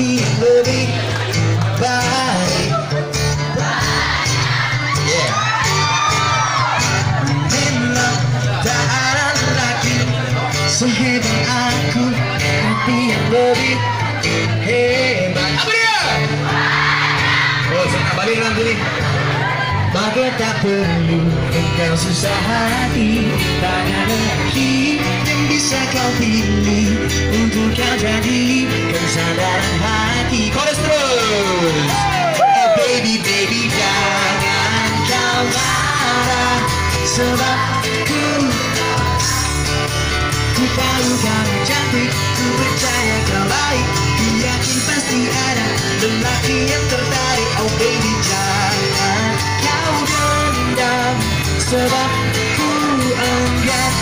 tapi lebih baik. Memang tak ada lagi sehebat aku tapi yang lebih hebat apa dia? Oh, saya nak balik nanti nih. Bagai tak perlu engkau susah hati Tak ada lagi yang bisa kau pilih Untuk kau jadi Sebab ku tahu kamu cantik Ku percaya kau baik. Ku yakin pasti ada Lelaki yang tertarik. Oh baby jangan kau dendam. Sebab ku anggap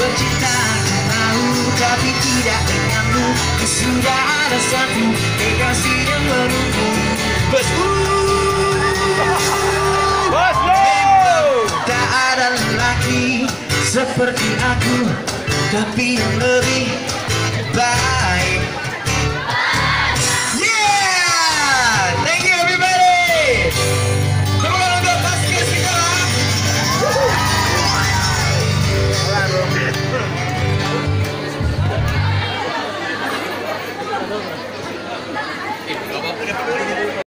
Bercinta aku mau Tapi tidak denganmu Ku sudah ada satu. Kekasih yang menunggu seperti aku Tapi yang lebih baik